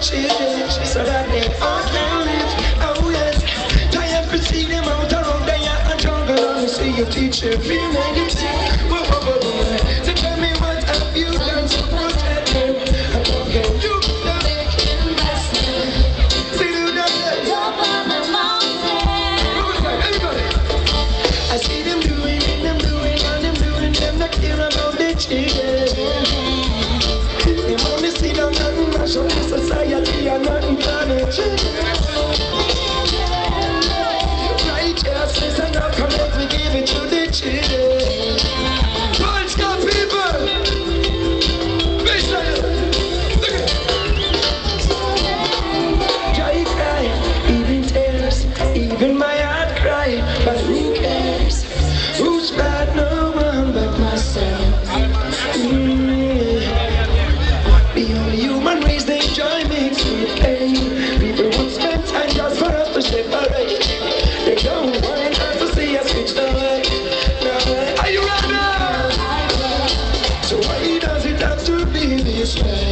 children so that they all can live. Oh yes, tired to see them out around there and jungle on see your teacher them sick. Whoa, whoa, whoa. So tell me what have you done to protect them? Talking you. See you. Everybody. I see them doing, them doing, and them doing, them not care about the children. The only human race, they join mixed with pain. People would spend time just for us to separate. They don't want us to see us together. the. Are you ready? So why does it have to be this way?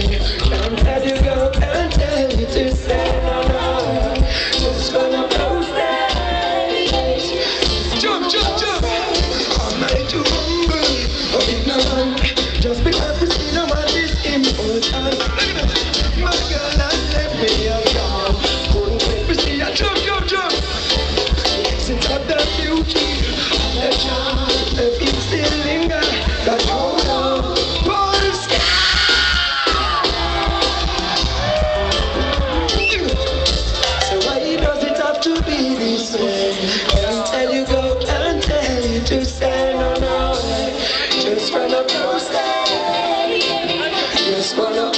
Well, no.